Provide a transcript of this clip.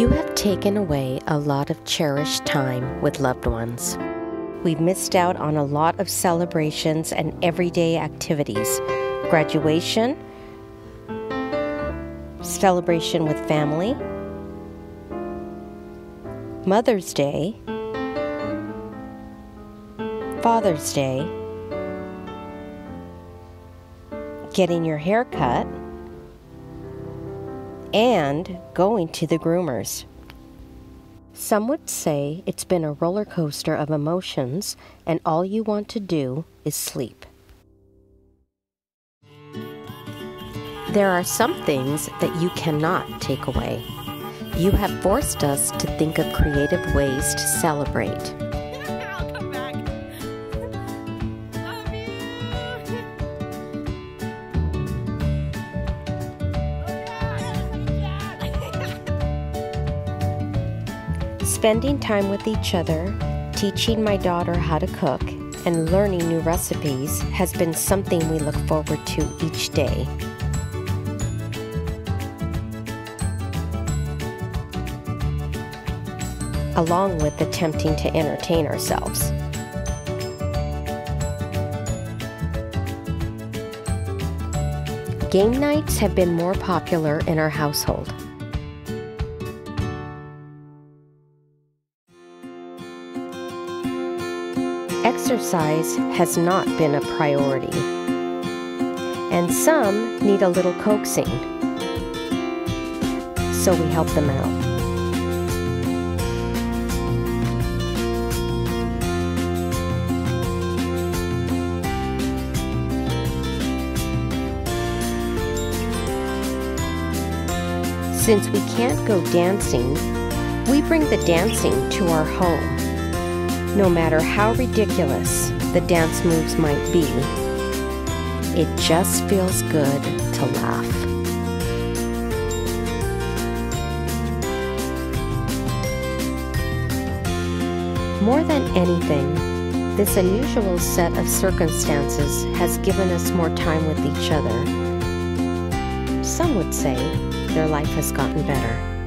You have taken away a lot of cherished time with loved ones. We've missed out on a lot of celebrations and everyday activities graduation, celebration with family, Mother's Day, Father's Day, getting your hair cut, and going to the groomers. Some would say it's been a roller coaster of emotions, and all you want to do is sleep. There are some things that you cannot take away. You have forced us to think of creative ways to celebrate. Spending time with each other, teaching my daughter how to cook, and learning new recipes has been something we look forward to each day. Along with attempting to entertain ourselves. Game nights have been more popular in our household. Exercise has not been a priority, and some need a little coaxing, so we help them out. Since we can't go dancing, we bring the dancing to our home. No matter how ridiculous the dance moves might be, it just feels good to laugh. More than anything, this unusual set of circumstances has given us more time with each other. Some would say their life has gotten better.